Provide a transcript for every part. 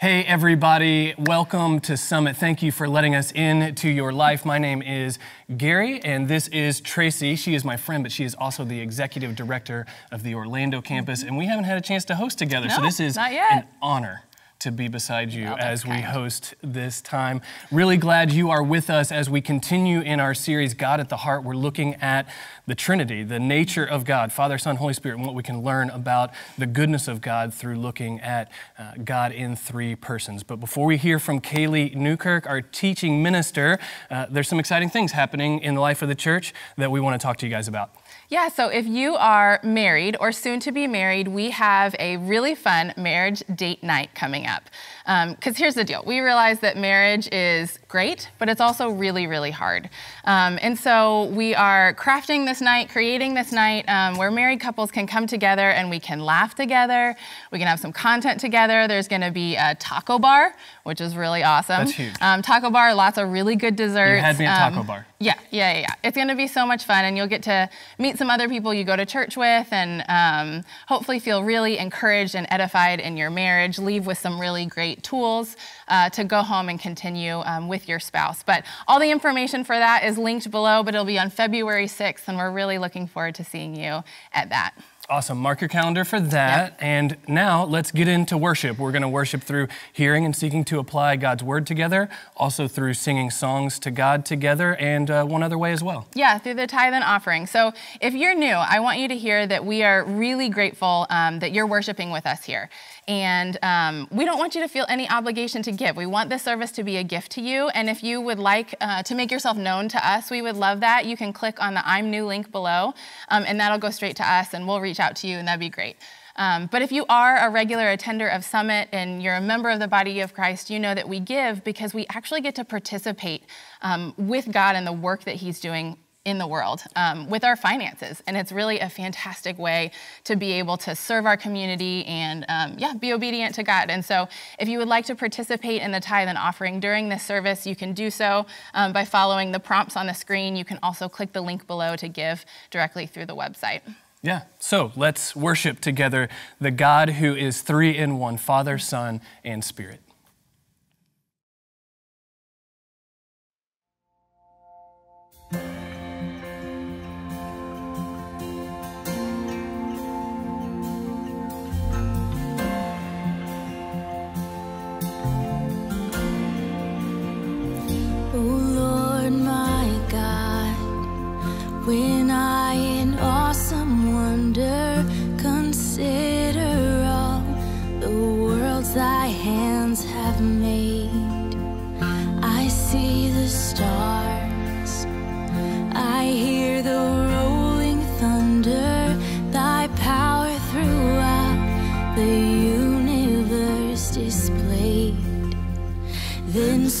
Hey, everybody, welcome to Summit. Thank you for letting us into your life. My name is Gary, and this is Tracy. She is my friend, but she is also the executive director of the Orlando campus, and we haven't had a chance to host together, no, so this is an honor to be beside you Oh, as we kind. host this time. Really glad you are with us as we continue in our series, God at the Heart. We're looking at the Trinity, the nature of God, Father, Son, Holy Spirit, and what we can learn about the goodness of God through looking at uh, God in three persons. But before we hear from Kailey Newkirk, our teaching minister, uh, there's some exciting things happening in the life of the church that we want to talk to you guys about. Yeah, so if you are married or soon to be married, we have a really fun marriage date night coming up. Because here's the deal we realize that marriage is great, but it's also really, really hard. Um, and so we are crafting this night, creating this night um, where married couples can come together and we can laugh together. We can have some content together. There's going to be a taco bar, which is really awesome. That's huge. Um, taco bar, lots of really good desserts. You had me at Um, Taco Bar. Yeah, yeah, yeah, yeah. It's going to be so much fun, and you'll get to meet some other people you go to church with, and um, hopefully feel really encouraged and edified in your marriage. Leave with some really great tools uh, to go home and continue um, with your spouse. But all the information for that is linked below, but it'll be on February 6th, and we're really looking forward to seeing you at that. Awesome. Mark your calendar for that. And now let's get into worship. We're going to worship through hearing and seeking to apply God's word together, also through singing songs to God together, and uh, one other way as well. Yeah, through the tithe and offering. So if you're new, I want you to hear that we are really grateful um, that you're worshiping with us here. And um, we don't want you to feel any obligation to give. We want this service to be a gift to you. And if you would like uh, to make yourself known to us, we would love that. You can click on the I'm New link below, um, and that'll go straight to us, and we'll reach out to you, and that'd be great. Um, but if you are a regular attender of Summit and you're a member of the body of Christ, you know that we give because we actually get to participate um, with God in the work that He's doing in the world um, with our finances. And it's really a fantastic way to be able to serve our community and, um, yeah, be obedient to God. And so if you would like to participate in the tithe and offering during this service, you can do so um, by following the prompts on the screen. You can also click the link below to give directly through the website. Yeah. So let's worship together the God who is three in one Father, Son, and Spirit.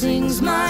Sings my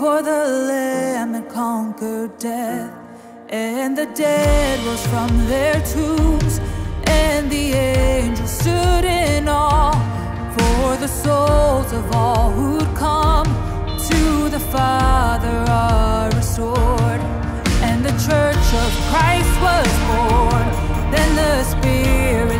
for the Lamb that conquered death. And the dead rose from their tombs, and the angels stood in awe for the souls of all who'd come to the Father are restored. And the church of Christ was born, then the Spirit.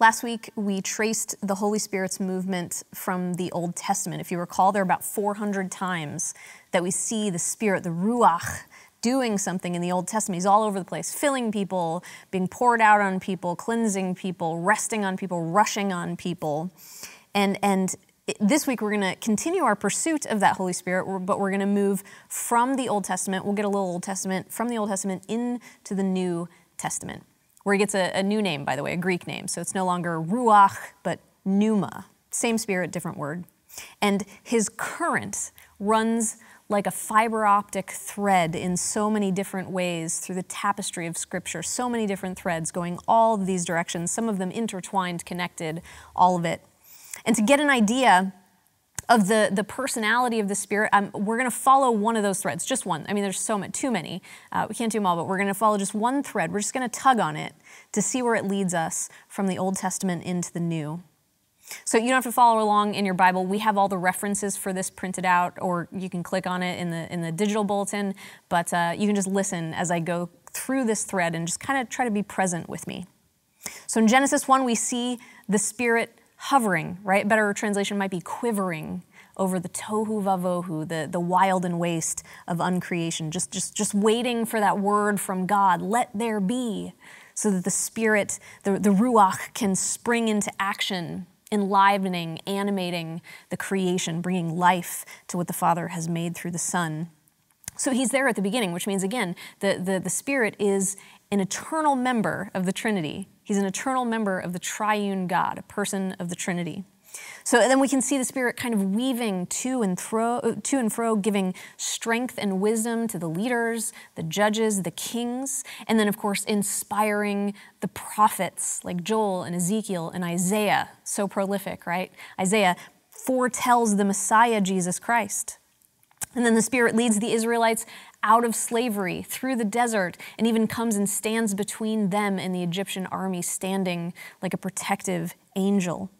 Last week, we traced the Holy Spirit's movement from the Old Testament. If you recall, there are about 400 times that we see the Spirit, the Ruach, doing something in the Old Testament. He's all over the place, filling people, being poured out on people, cleansing people, resting on people, rushing on people. And, and this week we're going to continue our pursuit of that Holy Spirit, but we're going to move from the Old Testament. We'll get a little Old Testament from the Old Testament into the New Testament where he gets a, a new name, by the way, a Greek name. So it's no longer Ruach, but Pneuma. Same spirit, different word. And his current runs like a fiber optic thread in so many different ways through the tapestry of Scripture, so many different threads going all of these directions, some of them intertwined, connected, all of it. And to get an idea of the, the personality of the Spirit, um, we're going to follow one of those threads, just one. I mean, there's so many, too many. Uh, we can't do them all, but we're going to follow just one thread. We're just going to tug on it to see where it leads us from the Old Testament into the New. So you don't have to follow along in your Bible. We have all the references for this printed out, or you can click on it in the in the digital bulletin. But uh, you can just listen as I go through this thread and just kind of try to be present with me. So in Genesis 1, we see the Spirit hovering, right? Better translation might be quivering over the tohu vavohu, the, the wild and waste of uncreation, just, just, just waiting for that word from God, let there be, so that the spirit, the, the ruach, can spring into action, enlivening, animating the creation, bringing life to what the Father has made through the Son. So he's there at the beginning, which means, again, the, the, the Spirit is an eternal member of the Trinity. He's an eternal member of the triune God, a person of the Trinity. So then we can see the Spirit kind of weaving to and fro, to and fro, giving strength and wisdom to the leaders, the judges, the kings, and then of course inspiring the prophets like Joel and Ezekiel and Isaiah. So prolific, right? Isaiah foretells the Messiah, Jesus Christ. And then the Spirit leads the Israelites out of slavery through the desert and even comes and stands between them and the Egyptian army, standing like a protective angel.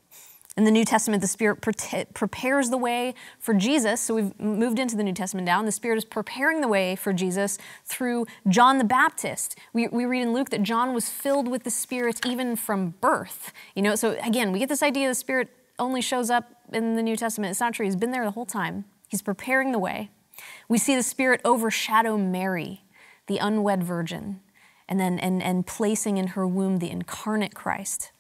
In the New Testament, the Spirit pre- prepares the way for Jesus. So we've moved into the New Testament now, and the Spirit is preparing the way for Jesus through John the Baptist. We, we read in Luke that John was filled with the Spirit even from birth. You know, so again, we get this idea the Spirit only shows up in the New Testament. It's not true. He's been there the whole time. He's preparing the way. We see the Spirit overshadow Mary, the unwed virgin, and then and, and placing in her womb the incarnate Christ.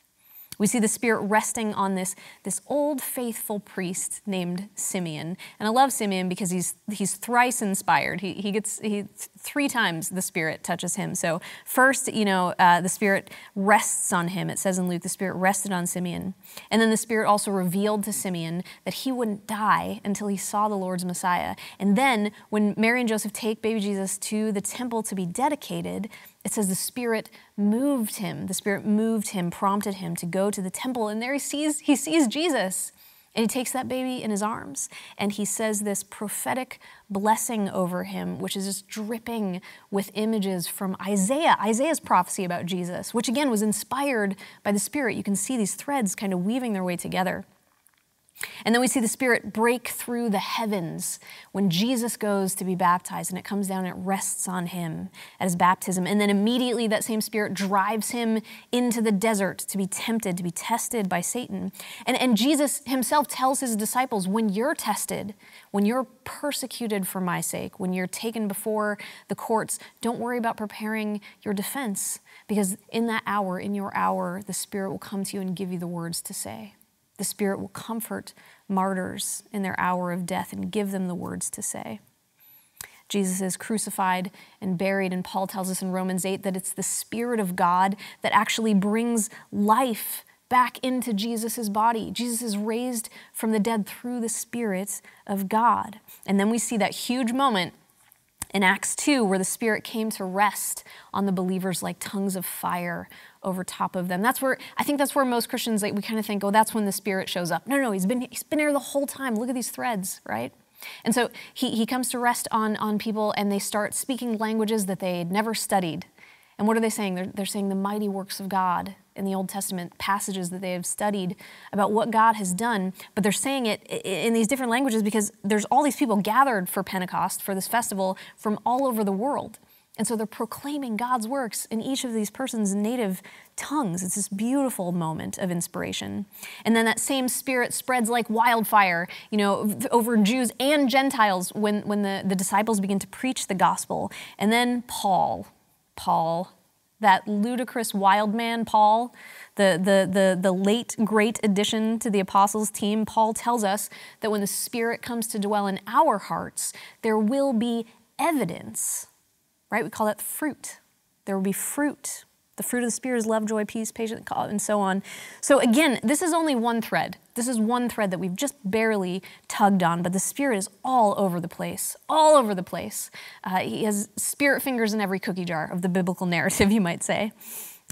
We see the Spirit resting on this, this old faithful priest named Simeon. And I love Simeon because he's, he's thrice inspired. He, he gets, he, three times the Spirit touches him. So, first, you know, uh, the Spirit rests on him. It says in Luke, the Spirit rested on Simeon. And then the Spirit also revealed to Simeon that he wouldn't die until he saw the Lord's Messiah. And then, when Mary and Joseph take baby Jesus to the temple to be dedicated, it says the Spirit moved him. The Spirit moved him, prompted him to go to the temple, and there he sees, he sees Jesus. And he takes that baby in his arms and he says this prophetic blessing over him, which is just dripping with images from Isaiah, Isaiah's prophecy about Jesus, which again was inspired by the Spirit. You can see these threads kind of weaving their way together. And then we see the Spirit break through the heavens when Jesus goes to be baptized and it comes down and it rests on him at his baptism. And then immediately that same Spirit drives him into the desert to be tempted, to be tested by Satan. And, and Jesus himself tells his disciples when you're tested, when you're persecuted for my sake, when you're taken before the courts, don't worry about preparing your defense because in that hour, in your hour, the Spirit will come to you and give you the words to say. The Spirit will comfort martyrs in their hour of death and give them the words to say. Jesus is crucified and buried, and Paul tells us in Romans 8 that it's the Spirit of God that actually brings life back into Jesus' body. Jesus is raised from the dead through the Spirit of God. And then we see that huge moment in Acts 2 where the Spirit came to rest on the believers like tongues of fire over top of them. That's where I think that's where most Christians like we kind of think, oh, that's when the Spirit shows up. No, no, he's been he's been here the whole time. Look at these threads, right? And so he, he comes to rest on, on people and they start speaking languages that they'd never studied. And what are they saying? They're, they're saying the mighty works of God in the Old Testament passages that they have studied about what God has done, but they're saying it in these different languages because there's all these people gathered for Pentecost, for this festival, from all over the world. And so they're proclaiming God's works in each of these persons' native tongues. It's this beautiful moment of inspiration. And then that same spirit spreads like wildfire, you know, over Jews and Gentiles when, when the, the disciples begin to preach the gospel. And then Paul, Paul, that ludicrous wild man, Paul, the, the, the, the late great addition to the apostles' team, Paul tells us that when the Spirit comes to dwell in our hearts, there will be evidence right? We call that fruit. There will be fruit. The fruit of the Spirit is love, joy, peace, patience, and so on. So, again, this is only one thread. This is one thread that we've just barely tugged on, but the Spirit is all over the place, all over the place. Uh, he has spirit fingers in every cookie jar of the biblical narrative, you might say.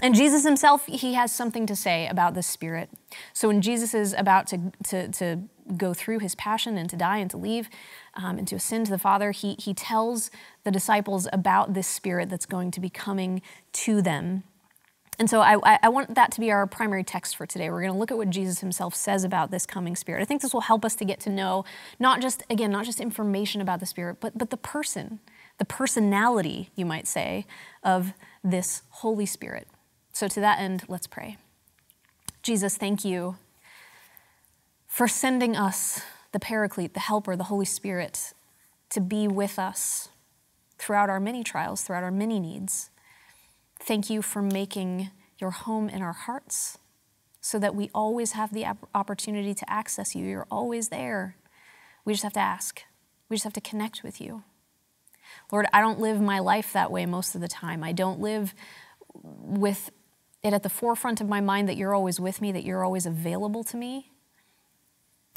And Jesus himself, he has something to say about the Spirit. So, when Jesus is about to, to, to go through his passion and to die and to leave um, and to ascend to the Father, he, he tells the disciples about this Spirit that's going to be coming to them. And so I, I, want that to be our primary text for today. We're going to look at what Jesus himself says about this coming Spirit. I think this will help us to get to know not just, again, not just information about the Spirit, but, but the person, the personality, you might say, of this Holy Spirit. So to that end, let's pray. Jesus, thank you for sending us the Paraclete, the Helper, the Holy Spirit, to be with us throughout our many trials, throughout our many needs. Thank you for making your home in our hearts so that we always have the opportunity to access you. You're always there. We just have to ask, we just have to connect with you. Lord, I don't live my life that way most of the time. I don't live with it at the forefront of my mind that you're always with me, that you're always available to me.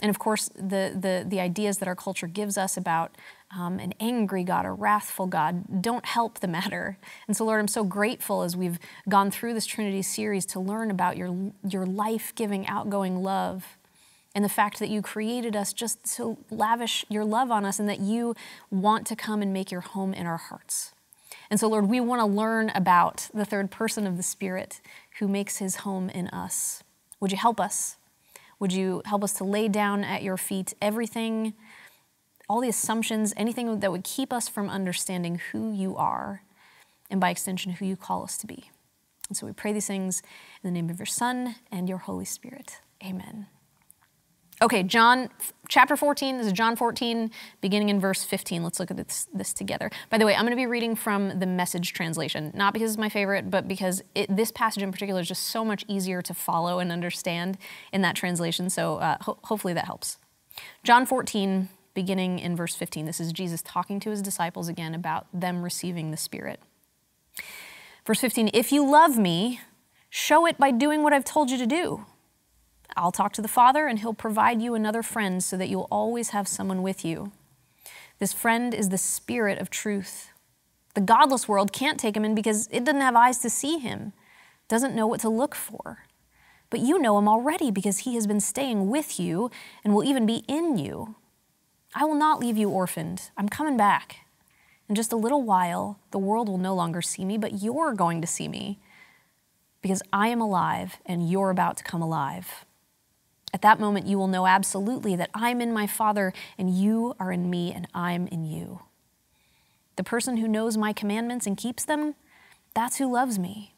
And of course, the, the, the ideas that our culture gives us about um, an angry God, a wrathful God, don't help the matter. And so, Lord, I'm so grateful as we've gone through this Trinity series to learn about your, your life giving, outgoing love and the fact that you created us just to lavish your love on us and that you want to come and make your home in our hearts. And so, Lord, we want to learn about the third person of the Spirit who makes his home in us. Would you help us? Would you help us to lay down at your feet everything, all the assumptions, anything that would keep us from understanding who you are, and by extension, who you call us to be? And so we pray these things in the name of your Son and your Holy Spirit. Amen. Okay, John chapter 14, this is John 14, beginning in verse 15. Let's look at this, this together. By the way, I'm going to be reading from the message translation, not because it's my favorite, but because it, this passage in particular is just so much easier to follow and understand in that translation. So uh, ho- hopefully that helps. John 14, beginning in verse 15. This is Jesus talking to his disciples again about them receiving the Spirit. Verse 15 If you love me, show it by doing what I've told you to do. I'll talk to the Father, and He'll provide you another friend so that you'll always have someone with you. This friend is the Spirit of truth. The godless world can't take him in because it doesn't have eyes to see him, doesn't know what to look for. But you know him already because he has been staying with you and will even be in you. I will not leave you orphaned. I'm coming back. In just a little while, the world will no longer see me, but you're going to see me because I am alive and you're about to come alive. At that moment, you will know absolutely that I'm in my Father, and you are in me, and I'm in you. The person who knows my commandments and keeps them, that's who loves me.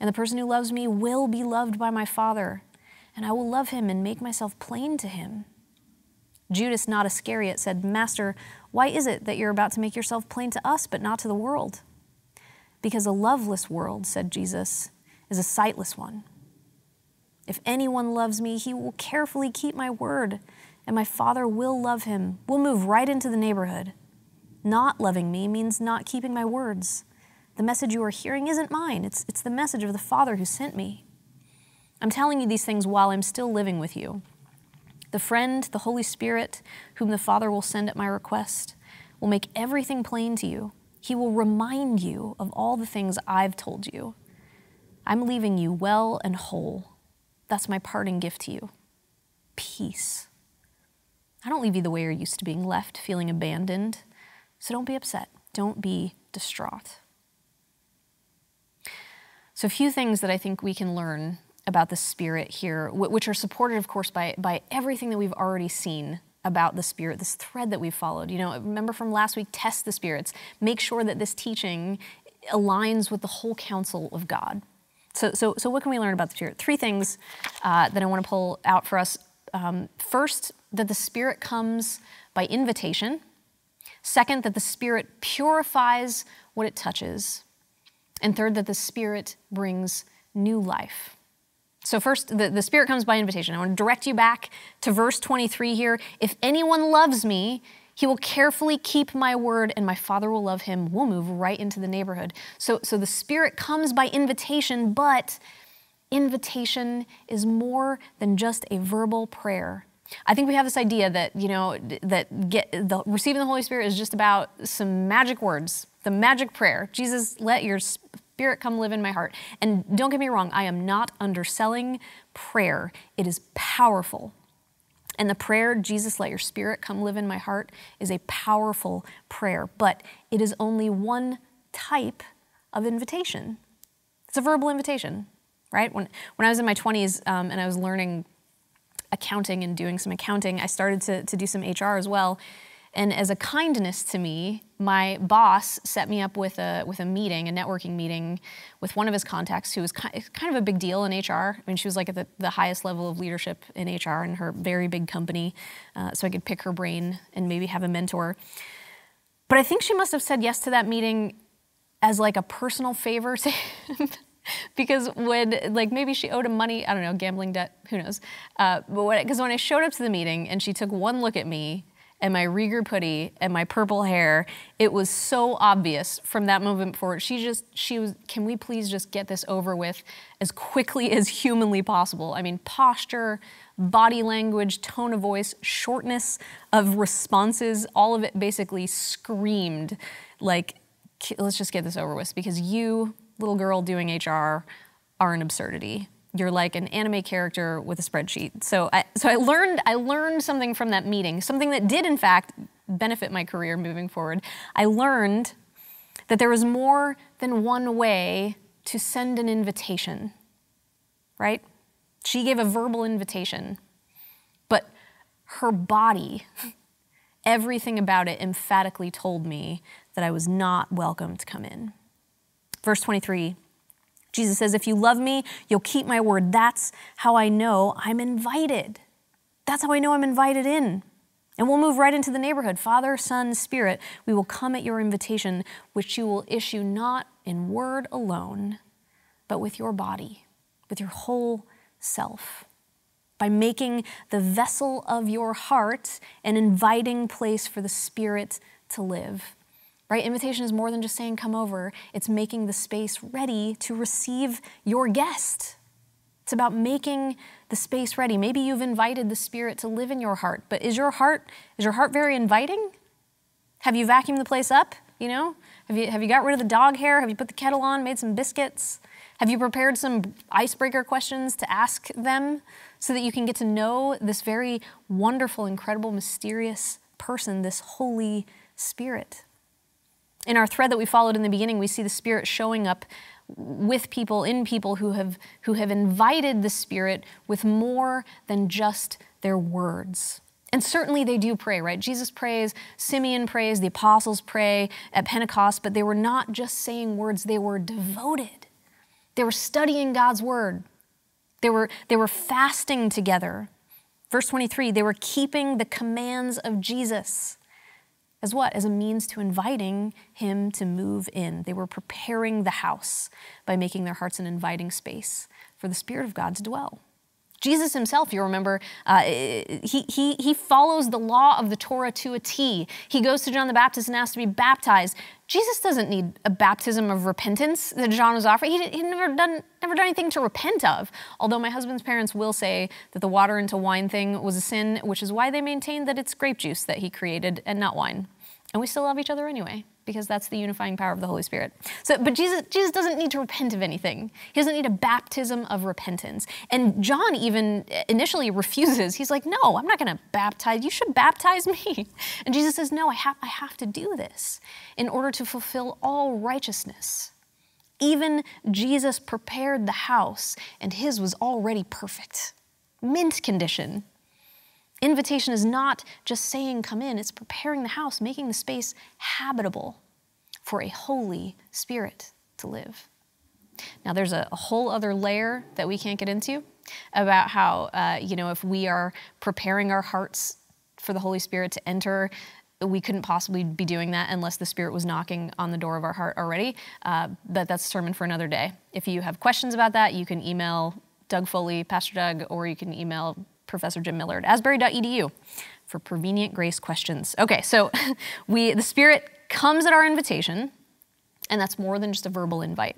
And the person who loves me will be loved by my Father, and I will love him and make myself plain to him. Judas, not Iscariot, said, Master, why is it that you're about to make yourself plain to us, but not to the world? Because a loveless world, said Jesus, is a sightless one. If anyone loves me, he will carefully keep my word, and my Father will love him. We'll move right into the neighborhood. Not loving me means not keeping my words. The message you are hearing isn't mine, it's, it's the message of the Father who sent me. I'm telling you these things while I'm still living with you. The friend, the Holy Spirit, whom the Father will send at my request, will make everything plain to you. He will remind you of all the things I've told you. I'm leaving you well and whole. That's my parting gift to you peace. I don't leave you the way you're used to being left, feeling abandoned. So don't be upset. Don't be distraught. So, a few things that I think we can learn about the Spirit here, which are supported, of course, by, by everything that we've already seen about the Spirit, this thread that we've followed. You know, remember from last week, test the spirits. Make sure that this teaching aligns with the whole counsel of God. So, so, so what can we learn about the Spirit? Three things uh, that I want to pull out for us. Um, first, that the Spirit comes by invitation. Second, that the Spirit purifies what it touches. And third, that the Spirit brings new life. So, first, the, the Spirit comes by invitation. I want to direct you back to verse 23 here. If anyone loves me, he will carefully keep my word, and my Father will love him. We'll move right into the neighborhood. So, so the Spirit comes by invitation, but invitation is more than just a verbal prayer. I think we have this idea that you know that get the receiving the Holy Spirit is just about some magic words, the magic prayer. Jesus, let your Spirit come live in my heart. And don't get me wrong, I am not underselling prayer. It is powerful. And the prayer, Jesus, let your spirit come live in my heart, is a powerful prayer, but it is only one type of invitation. It's a verbal invitation, right? When, when I was in my 20s um, and I was learning accounting and doing some accounting, I started to, to do some HR as well. And as a kindness to me, my boss set me up with a, with a meeting, a networking meeting with one of his contacts who was kind of a big deal in HR. I mean, she was like at the, the highest level of leadership in HR in her very big company. Uh, so I could pick her brain and maybe have a mentor. But I think she must have said yes to that meeting as like a personal favor to him. because when like maybe she owed him money i don't know gambling debt who knows uh, but because when, when i showed up to the meeting and she took one look at me and my Rieger hoodie and my purple hair, it was so obvious from that moment forward. She just, she was, can we please just get this over with as quickly as humanly possible? I mean, posture, body language, tone of voice, shortness of responses, all of it basically screamed like, let's just get this over with because you, little girl doing HR, are an absurdity you're like an anime character with a spreadsheet. So I, so I learned I learned something from that meeting, something that did in fact benefit my career moving forward. I learned that there was more than one way to send an invitation. Right? She gave a verbal invitation, but her body, everything about it emphatically told me that I was not welcome to come in. Verse 23 Jesus says, If you love me, you'll keep my word. That's how I know I'm invited. That's how I know I'm invited in. And we'll move right into the neighborhood. Father, Son, Spirit, we will come at your invitation, which you will issue not in word alone, but with your body, with your whole self, by making the vessel of your heart an inviting place for the Spirit to live right? Invitation is more than just saying, come over, it's making the space ready to receive your guest. It's about making the space ready. Maybe you've invited the Spirit to live in your heart, but is your heart is your heart very inviting? Have you vacuumed the place up? You know, have you have you got rid of the dog hair? Have you put the kettle on? Made some biscuits? Have you prepared some icebreaker questions to ask them so that you can get to know this very wonderful, incredible, mysterious person, this Holy Spirit? In our thread that we followed in the beginning, we see the Spirit showing up with people, in people who have, who have invited the Spirit with more than just their words. And certainly they do pray, right? Jesus prays, Simeon prays, the apostles pray at Pentecost, but they were not just saying words, they were devoted. They were studying God's word. They were, they were fasting together. Verse 23, they were keeping the commands of Jesus. As what? As a means to inviting him to move in. They were preparing the house by making their hearts an inviting space for the Spirit of God to dwell. Jesus himself, you remember, uh, he, he, he follows the law of the Torah to a T. He goes to John the Baptist and asks to be baptized. Jesus doesn't need a baptism of repentance that John was offering. He, he never done, never done anything to repent of. Although my husband's parents will say that the water into wine thing was a sin, which is why they maintain that it's grape juice that he created and not wine. And we still love each other anyway, because that's the unifying power of the Holy Spirit. So, but Jesus, Jesus doesn't need to repent of anything. He doesn't need a baptism of repentance. And John even initially refuses. He's like, no, I'm not going to baptize. You should baptize me. And Jesus says, no, I have, I have to do this in order to fulfill all righteousness. Even Jesus prepared the house, and his was already perfect, mint condition. Invitation is not just saying, come in, it's preparing the house, making the space habitable for a Holy Spirit to live. Now, there's a, a whole other layer that we can't get into about how, uh, you know, if we are preparing our hearts for the Holy Spirit to enter, we couldn't possibly be doing that unless the Spirit was knocking on the door of our heart already. Uh, but that's a sermon for another day. If you have questions about that, you can email Doug Foley, Pastor Doug, or you can email Professor Jim Millard, asbury.edu for prevenient grace questions. Okay, so we the Spirit comes at our invitation, and that's more than just a verbal invite.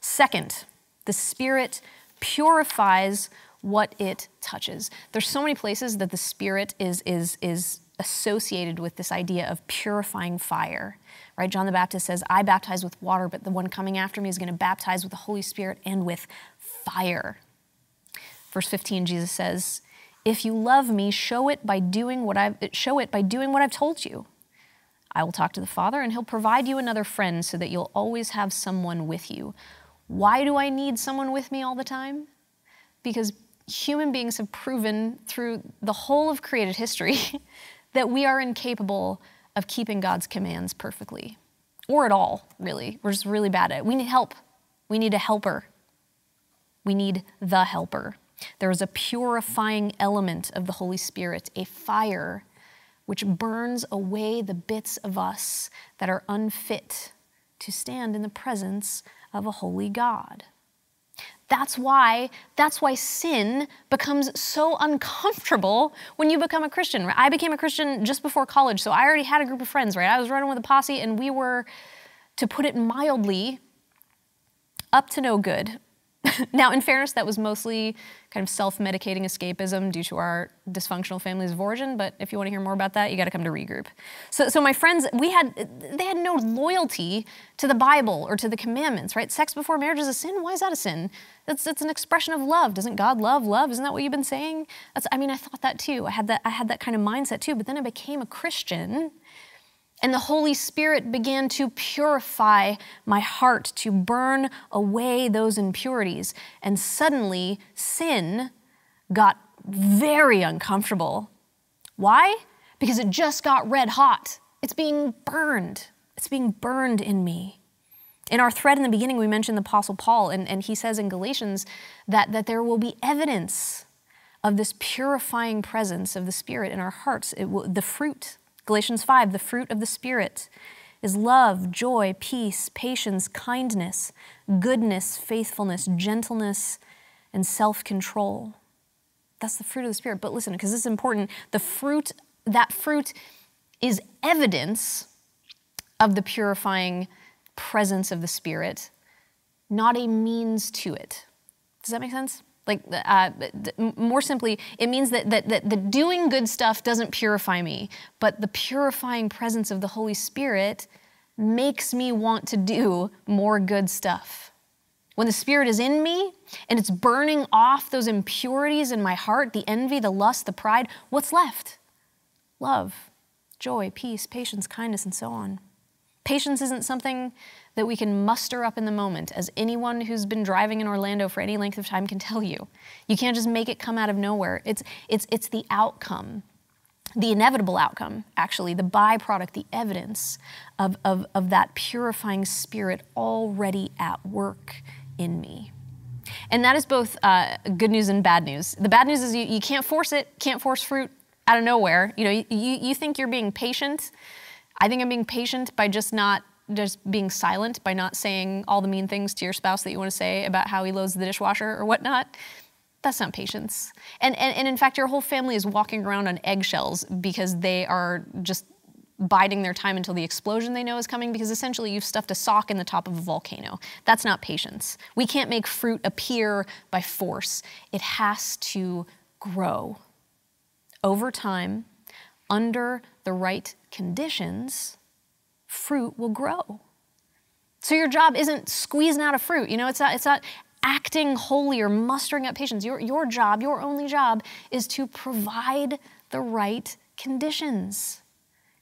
Second, the Spirit purifies what it touches. There's so many places that the Spirit is is is associated with this idea of purifying fire. Right? John the Baptist says, "I baptize with water, but the one coming after me is going to baptize with the Holy Spirit and with fire." Verse 15 Jesus says, "If you love me, show it by doing what I've show it by doing what I've told you." I will talk to the Father, and He'll provide you another friend so that you'll always have someone with you. Why do I need someone with me all the time? Because human beings have proven through the whole of created history that we are incapable of keeping God's commands perfectly, or at all, really. We're just really bad at it. We need help. We need a helper. We need the helper. There is a purifying element of the Holy Spirit, a fire which burns away the bits of us that are unfit to stand in the presence of a holy God. That's why, that's why sin becomes so uncomfortable when you become a Christian. I became a Christian just before college, so I already had a group of friends, right? I was running with a posse, and we were, to put it mildly, up to no good. now, in fairness, that was mostly kind of self medicating escapism due to our dysfunctional families of origin. But if you want to hear more about that, you got to come to regroup. So, so my friends, we had they had no loyalty to the Bible or to the commandments, right? Sex before marriage is a sin. Why is that a sin? That's, that's an expression of love. Doesn't God love love? Isn't that what you've been saying? That's, I mean, I thought that too. I had that I had that kind of mindset too. But then I became a Christian and the Holy Spirit began to purify my heart, to burn away those impurities. And suddenly, sin got very uncomfortable. Why? Because it just got red hot. It's being burned. It's being burned in me. In our thread in the beginning, we mentioned the Apostle Paul, and, and he says in Galatians that, that there will be evidence of this purifying presence of the Spirit in our hearts, will, the fruit Galatians 5, the fruit of the Spirit is love, joy, peace, patience, kindness, goodness, faithfulness, gentleness, and self control. That's the fruit of the Spirit. But listen, because this is important, the fruit, that fruit is evidence of the purifying presence of the Spirit, not a means to it. Does that make sense? Like, uh, more simply, it means that, that, that, that doing good stuff doesn't purify me, but the purifying presence of the Holy Spirit makes me want to do more good stuff. When the Spirit is in me and it's burning off those impurities in my heart the envy, the lust, the pride what's left? Love, joy, peace, patience, kindness, and so on. Patience isn't something that we can muster up in the moment, as anyone who's been driving in Orlando for any length of time can tell you. You can't just make it come out of nowhere. It's, it's, it's the outcome, the inevitable outcome, actually, the byproduct, the evidence of, of, of that purifying spirit already at work in me. And that is both uh, good news and bad news. The bad news is you, you can't force it, can't force fruit out of nowhere. You know, you, you think you're being patient. I think I'm being patient by just not just being silent by not saying all the mean things to your spouse that you want to say about how he loads the dishwasher or whatnot. That's not patience. And, and, and in fact, your whole family is walking around on eggshells because they are just biding their time until the explosion they know is coming because essentially you've stuffed a sock in the top of a volcano. That's not patience. We can't make fruit appear by force, it has to grow. Over time, under the right conditions, fruit will grow. So your job isn't squeezing out a fruit. You know, it's not, it's not acting holy or mustering up patience. Your, your job, your only job, is to provide the right conditions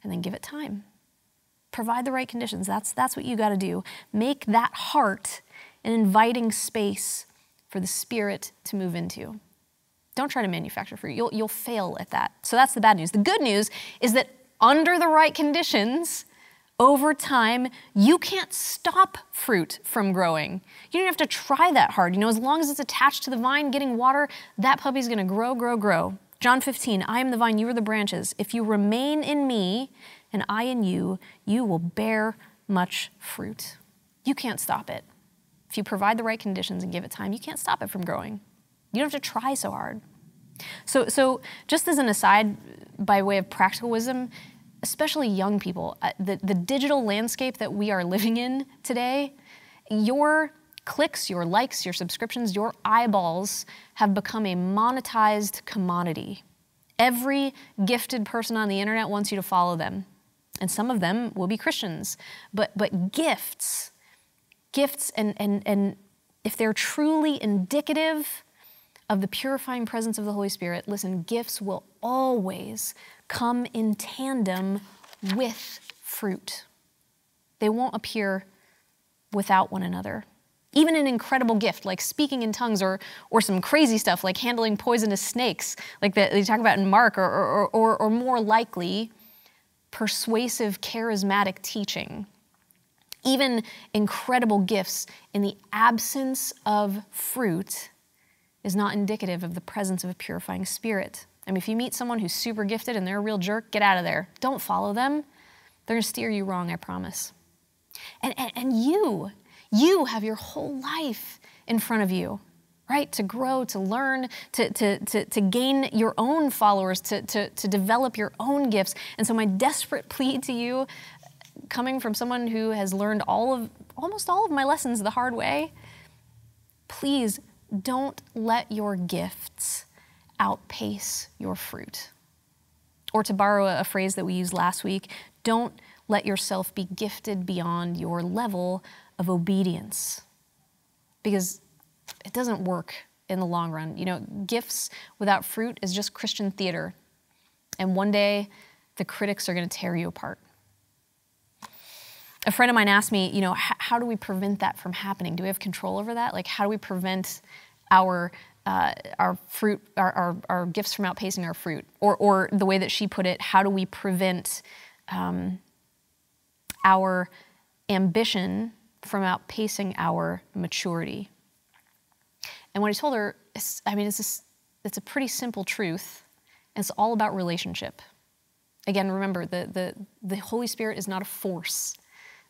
and then give it time. Provide the right conditions. That's, that's what you got to do. Make that heart an inviting space for the Spirit to move into. Don't try to manufacture fruit. You'll, you'll fail at that. So that's the bad news. The good news is that under the right conditions, over time, you can't stop fruit from growing. You don't have to try that hard. You know, as long as it's attached to the vine, getting water, that puppy's gonna grow, grow, grow. John 15, I am the vine, you are the branches. If you remain in me and I in you, you will bear much fruit. You can't stop it. If you provide the right conditions and give it time, you can't stop it from growing. You don't have to try so hard. So, so just as an aside, by way of practical wisdom, especially young people, uh, the, the digital landscape that we are living in today, your clicks, your likes, your subscriptions, your eyeballs have become a monetized commodity. Every gifted person on the internet wants you to follow them. And some of them will be Christians. But, but gifts, gifts, and, and, and if they're truly indicative of the purifying presence of the Holy Spirit, listen, gifts will always come in tandem with fruit. They won't appear without one another. Even an incredible gift like speaking in tongues or, or some crazy stuff like handling poisonous snakes, like that they talk about in Mark, or, or, or, or more likely, persuasive, charismatic teaching. Even incredible gifts in the absence of fruit is not indicative of the presence of a purifying spirit. I mean, if you meet someone who's super gifted and they're a real jerk, get out of there. Don't follow them. They're gonna steer you wrong, I promise. And, and, and you, you have your whole life in front of you, right? To grow, to learn, to, to, to, to gain your own followers, to, to, to develop your own gifts. And so, my desperate plea to you, coming from someone who has learned all of, almost all of my lessons the hard way, please don't let your gifts outpace your fruit. Or to borrow a phrase that we used last week, don't let yourself be gifted beyond your level of obedience. Because it doesn't work in the long run. You know, gifts without fruit is just Christian theater. And one day, the critics are going to tear you apart. A friend of mine asked me, you know, how do we prevent that from happening? Do we have control over that? Like, how do we prevent our uh, our fruit, our, our, our, gifts from outpacing our fruit? Or, or the way that she put it, how do we prevent um, our ambition from outpacing our maturity? And what I told her, is, I mean, it's, it's a pretty simple truth, it's all about relationship. Again, remember, the, the, the Holy Spirit is not a force.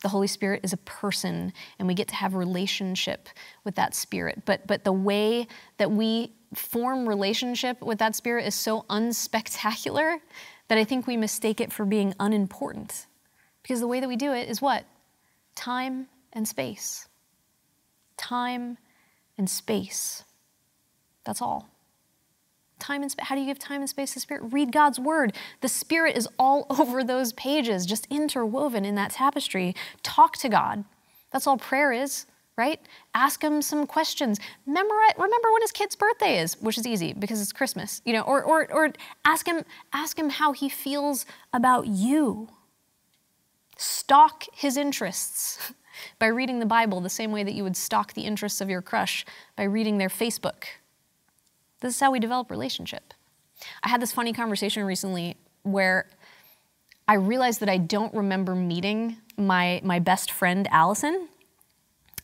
The Holy Spirit is a person, and we get to have relationship with that Spirit. But, but the way that we form relationship with that Spirit is so unspectacular that I think we mistake it for being unimportant. Because the way that we do it is what? Time and space. Time and space. That's all time and space. How do you give time and space to Spirit? Read God's Word. The Spirit is all over those pages, just interwoven in that tapestry. Talk to God. That's all prayer is, right? Ask Him some questions. Remember, remember when His kid's birthday is, which is easy because it's Christmas, you know. Or, or, or ask Him, ask Him how He feels about you. Stalk His interests by reading the Bible the same way that you would stalk the interests of your crush by reading their Facebook this is how we develop relationship. I had this funny conversation recently where I realized that I don't remember meeting my, my best friend, Allison.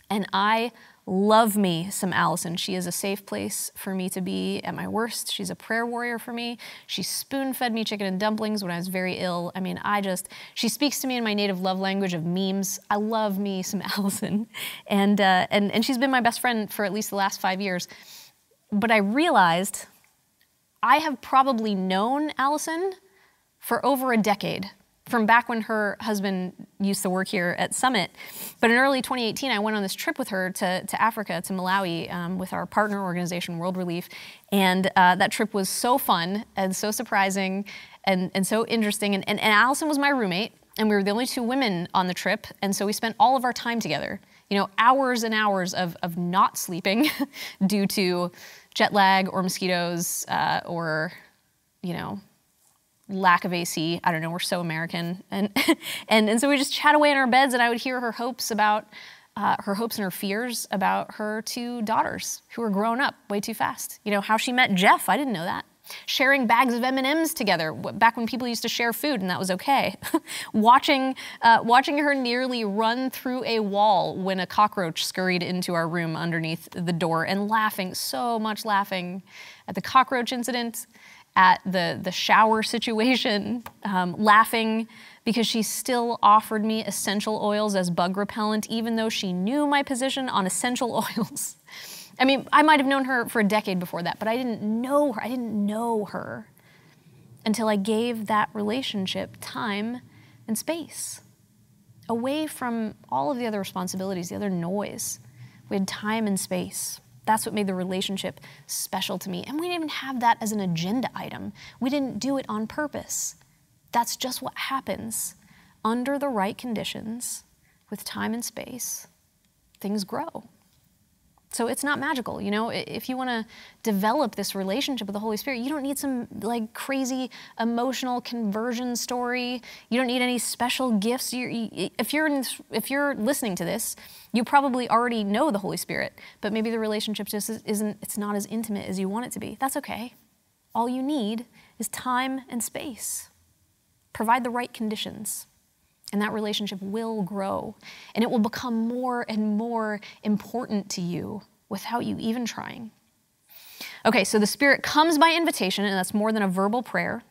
And I love me some Allison. She is a safe place for me to be at my worst. She's a prayer warrior for me. She spoon fed me chicken and dumplings when I was very ill. I mean, I just, she speaks to me in my native love language of memes. I love me some Allison. And, uh, and, and she's been my best friend for at least the last five years. But I realized I have probably known Allison for over a decade from back when her husband used to work here at Summit. But in early 2018, I went on this trip with her to, to Africa, to Malawi, um, with our partner organization, World Relief. And uh, that trip was so fun and so surprising and, and so interesting. And, and, and Allison was my roommate, and we were the only two women on the trip. And so we spent all of our time together. You know, hours and hours of, of not sleeping due to jet lag or mosquitoes uh, or, you know, lack of AC. I don't know, we're so American. And, and, and so we just chat away in our beds, and I would hear her hopes about, uh, her hopes and her fears about her two daughters who were grown up way too fast. You know, how she met Jeff, I didn't know that. Sharing bags of M&Ms together back when people used to share food and that was okay. watching, uh, watching her nearly run through a wall when a cockroach scurried into our room underneath the door and laughing, so much laughing at the cockroach incident, at the, the shower situation, um, laughing because she still offered me essential oils as bug repellent, even though she knew my position on essential oils. I mean, I might have known her for a decade before that, but I didn't know her. I didn't know her until I gave that relationship time and space away from all of the other responsibilities, the other noise. We had time and space. That's what made the relationship special to me. And we didn't even have that as an agenda item. We didn't do it on purpose. That's just what happens. Under the right conditions, with time and space, things grow. So it's not magical, you know. If you want to develop this relationship with the Holy Spirit, you don't need some like crazy emotional conversion story. You don't need any special gifts. You're, you, if you're in, if you're listening to this, you probably already know the Holy Spirit, but maybe the relationship just isn't. It's not as intimate as you want it to be. That's okay. All you need is time and space. Provide the right conditions and that relationship will grow and it will become more and more important to you without you even trying. Okay, so the Spirit comes by invitation, and that's more than a verbal prayer.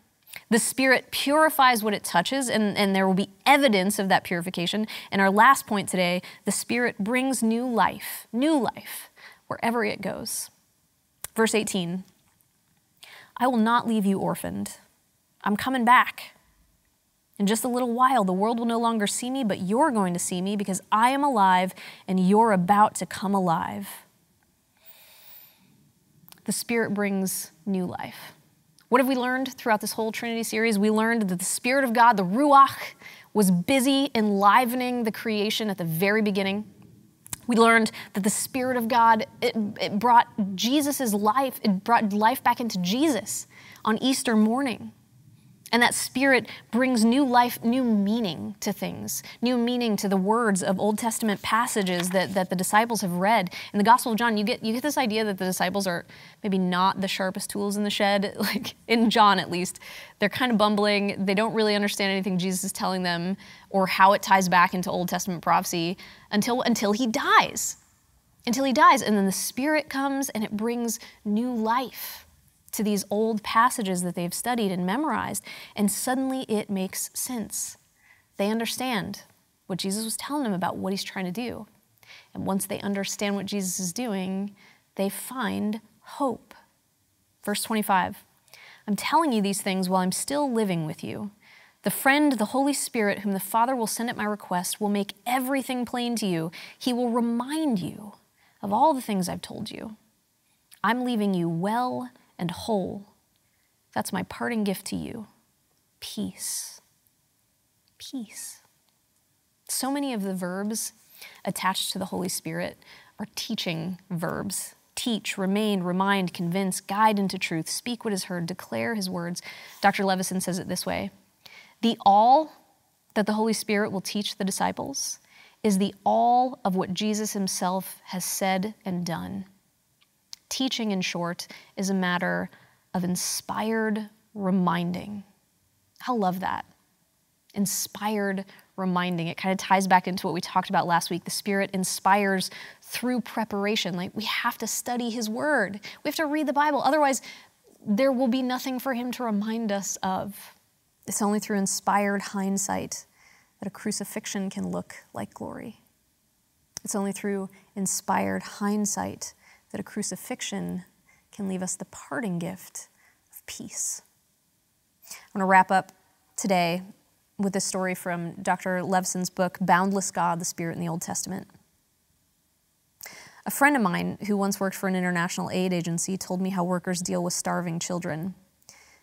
The Spirit purifies what it touches, and, and there will be evidence of that purification. And our last point today the Spirit brings new life, new life, wherever it goes. Verse 18 I will not leave you orphaned. I'm coming back. In just a little while, the world will no longer see me, but you're going to see me because I am alive and you're about to come alive. The Spirit brings new life. What have we learned throughout this whole Trinity series? We learned that the Spirit of God, the Ruach, was busy enlivening the creation at the very beginning. We learned that the Spirit of God, it, it brought Jesus' life, it brought life back into Jesus on Easter morning. And that spirit brings new life, new meaning to things, new meaning to the words of Old Testament passages that, that the disciples have read. In the Gospel of John, you get, you get this idea that the disciples are maybe not the sharpest tools in the shed, like in John at least. They're kind of bumbling. They don't really understand anything Jesus is telling them or how it ties back into Old Testament prophecy until, until he dies. Until he dies. And then the Spirit comes and it brings new life to these old passages that they've studied and memorized, and suddenly it makes sense. They understand what Jesus was telling them about what he's trying to do. And once they understand what Jesus is doing, they find hope. Verse 25 I'm telling you these things while I'm still living with you. The friend, the Holy Spirit, whom the Father will send at my request, will make everything plain to you. He will remind you of all the things I've told you. I'm leaving you well and whole. That's my parting gift to you peace. Peace. So many of the verbs attached to the Holy Spirit are teaching verbs. Teach, remain, remind, convince, guide into truth, speak what is heard, declare his words. Dr. Levison says it this way The all that the Holy Spirit will teach the disciples is the all of what Jesus himself has said and done. Teaching, in short, is a matter of inspired reminding. I love that. Inspired reminding. It kind of ties back into what we talked about last week. The Spirit inspires through preparation. Like we have to study His Word, we have to read the Bible. Otherwise, there will be nothing for Him to remind us of. It's only through inspired hindsight that a crucifixion can look like glory. It's only through inspired hindsight that a crucifixion can leave us the parting gift of peace. I'm going to wrap up today with a story from Dr. Levison's book, Boundless God, the Spirit in the Old Testament. A friend of mine who once worked for an international aid agency told me how workers deal with starving children.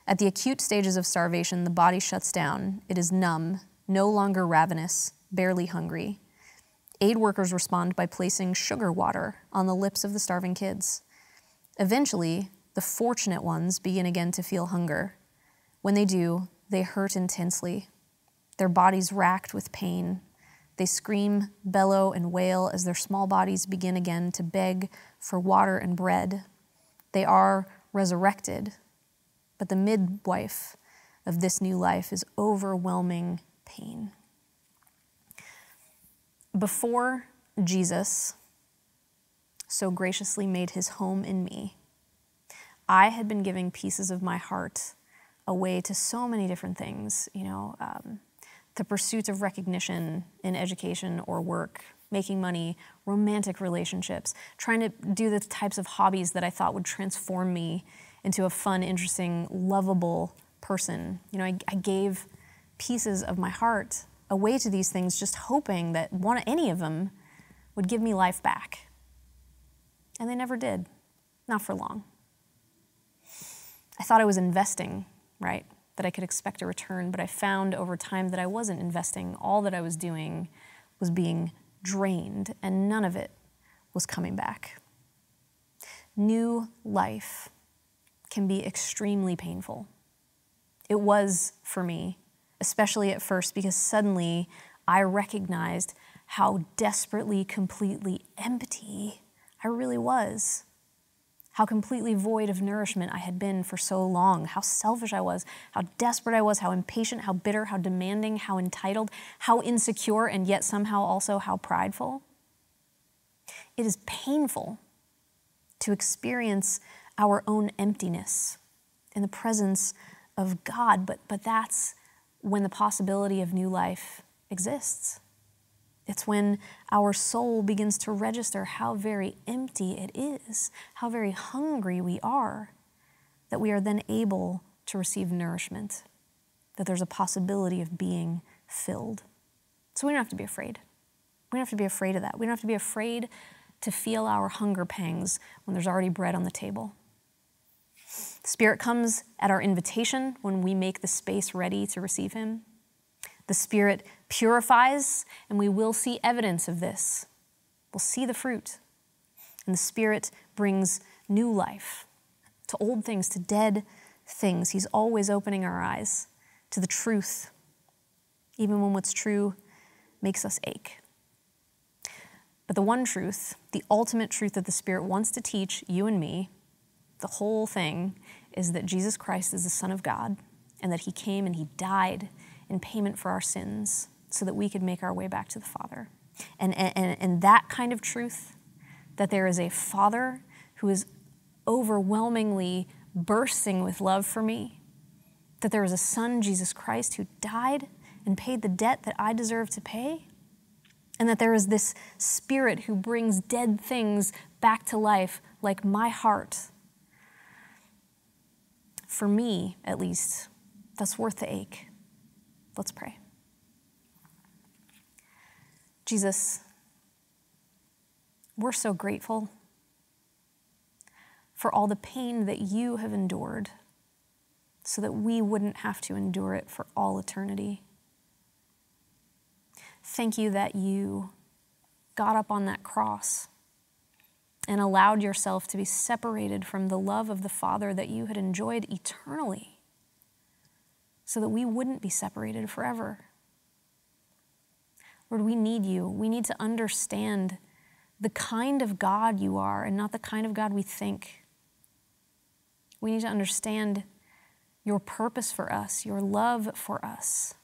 At the acute stages of starvation, the body shuts down. It is numb, no longer ravenous, barely hungry. Aid workers respond by placing sugar water on the lips of the starving kids. Eventually, the fortunate ones begin again to feel hunger. When they do, they hurt intensely. Their bodies racked with pain. They scream, bellow, and wail as their small bodies begin again to beg for water and bread. They are resurrected. but the midwife of this new life is overwhelming pain. Before Jesus so graciously made his home in me, I had been giving pieces of my heart away to so many different things, you know, um, the pursuit of recognition in education or work, making money, romantic relationships, trying to do the types of hobbies that I thought would transform me into a fun, interesting, lovable person. You know, I, I gave pieces of my heart away to these things, just hoping that one, any of them would give me life back. And they never did, not for long. I thought I was investing, right? That I could expect a return, but I found over time that I wasn't investing. All that I was doing was being drained, and none of it was coming back. New life can be extremely painful. It was for me, especially at first, because suddenly I recognized how desperately, completely empty I really was. How completely void of nourishment I had been for so long, how selfish I was, how desperate I was, how impatient, how bitter, how demanding, how entitled, how insecure, and yet somehow also how prideful. It is painful to experience our own emptiness in the presence of God, but, but that's when the possibility of new life exists. It's when our soul begins to register how very empty it is, how very hungry we are, that we are then able to receive nourishment, that there's a possibility of being filled. So we don't have to be afraid. We don't have to be afraid of that. We don't have to be afraid to feel our hunger pangs when there's already bread on the table. The Spirit comes at our invitation when we make the space ready to receive Him. The Spirit purifies, and we will see evidence of this. We'll see the fruit. And the Spirit brings new life to old things, to dead things. He's always opening our eyes to the truth, even when what's true makes us ache. But the one truth, the ultimate truth that the Spirit wants to teach you and me, the whole thing is that Jesus Christ is the Son of God and that He came and He died in payment for our sins so that we could make our way back to the Father. And, and, and that kind of truth, that there is a Father who is overwhelmingly bursting with love for me, that there is a Son, Jesus Christ, who died and paid the debt that I deserve to pay, and that there is this Spirit who brings dead things back to life, like my heart for me at least, that's worth the ache. Let's pray. Jesus, we're so grateful for all the pain that you have endured so that we wouldn't have to endure it for all eternity. Thank you that you got up on that cross and allowed yourself to be separated from the love of the Father that you had enjoyed eternally so that we wouldn't be separated forever. Lord, we need you. We need to understand the kind of God you are and not the kind of God we think. We need to understand your purpose for us, your love for us,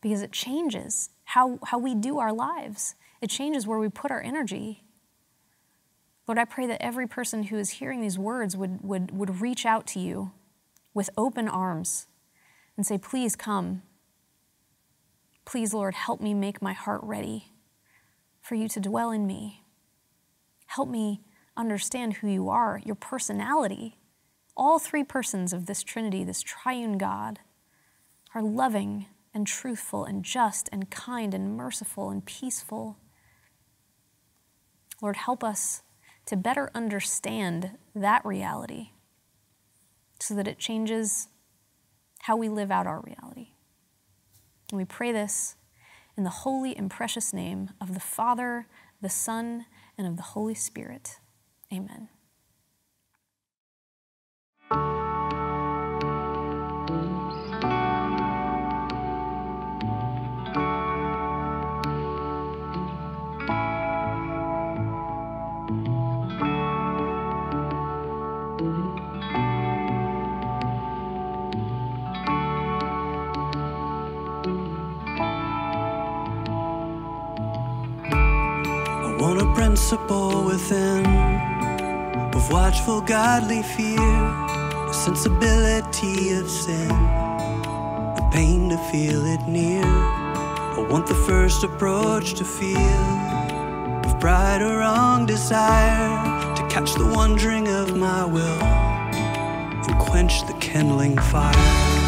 because it changes how, how we do our lives. It changes where we put our energy. Lord, I pray that every person who is hearing these words would, would, would reach out to you with open arms and say, Please come. Please, Lord, help me make my heart ready for you to dwell in me. Help me understand who you are, your personality. All three persons of this Trinity, this triune God, are loving and truthful and just and kind and merciful and peaceful. Lord, help us to better understand that reality so that it changes how we live out our reality. And we pray this in the holy and precious name of the Father, the Son, and of the Holy Spirit. Amen. Principle within of watchful godly fear, the sensibility of sin, the pain to feel it near. I want the first approach to feel of pride or wrong desire to catch the wandering of my will and quench the kindling fire.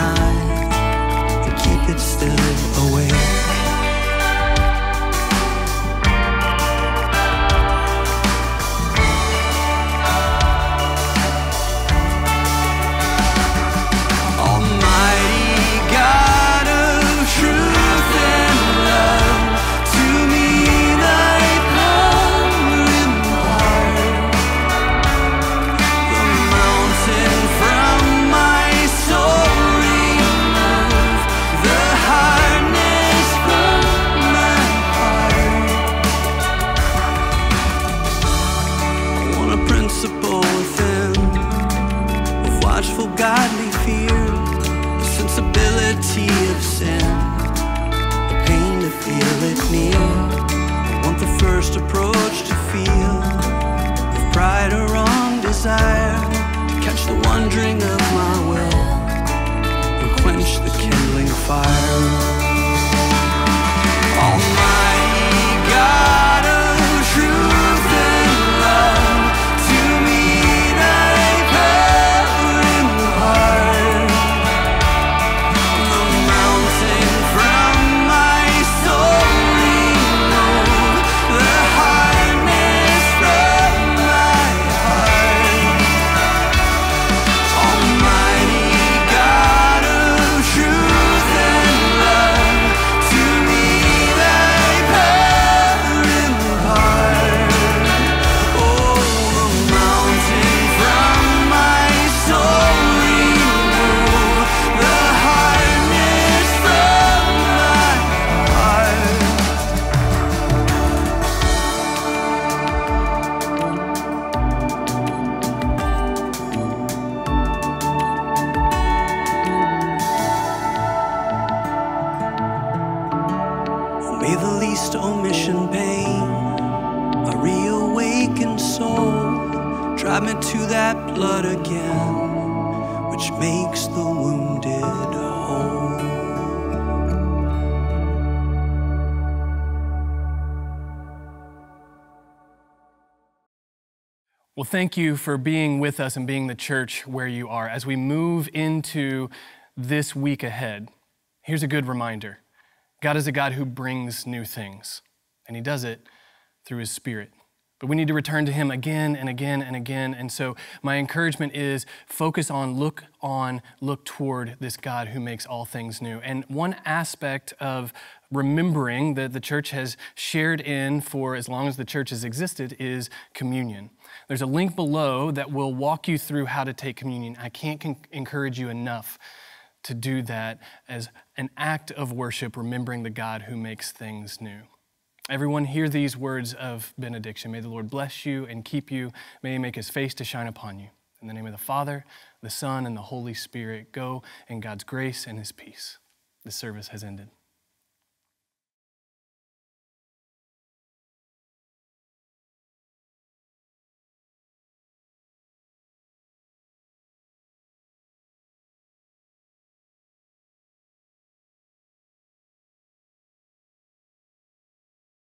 Sin The least omission pain, a reawakened soul, drive me to that blood again, which makes the wounded whole. Well, thank you for being with us and being the church where you are. As we move into this week ahead, here's a good reminder God is a God who brings new things, and He does it through His Spirit. But we need to return to Him again and again and again. And so, my encouragement is focus on, look on, look toward this God who makes all things new. And one aspect of remembering that the church has shared in for as long as the church has existed is communion. There's a link below that will walk you through how to take communion. I can't encourage you enough to do that as an act of worship, remembering the God who makes things new. Everyone, hear these words of benediction. May the Lord bless you and keep you. May He make His face to shine upon you. In the name of the Father, the Son, and the Holy Spirit, go in God's grace and His peace. The service has ended.